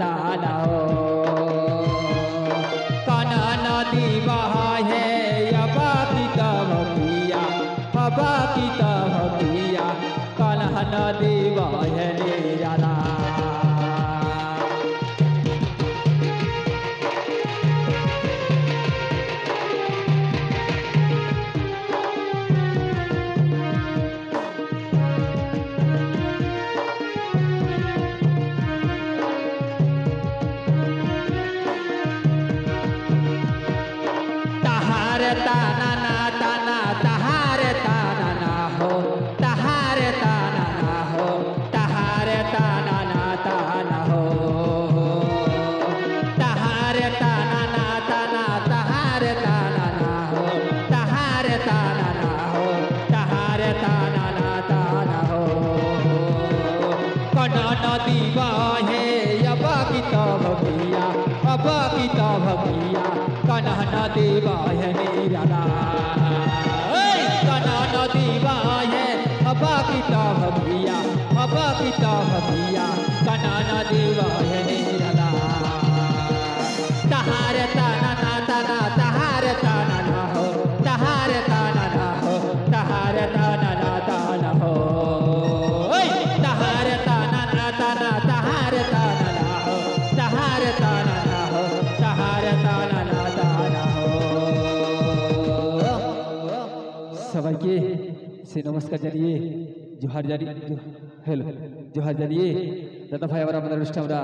ताला हो नदी बहा है अबा पिता भकिया अबा नदी बहा है ताना ताना तहार ताना ना ना हो तहार ना ताना हो तहार ना ताना तहार ना हो तहार ताना ना हो ना ताना हो कनाना दीवा है अब की भैया अब की भैया ना देवा है निराला ना ना देवा है हबा किताब भैया हबा किताब भैया कनाना देवा है সবাইকে সে নমস্কার জানিয়ে জোহার জানিয়ে হ্যালো জোহার জানিয়ে দাদা ভাই আবার আমাদের অনুষ্ঠান আমরা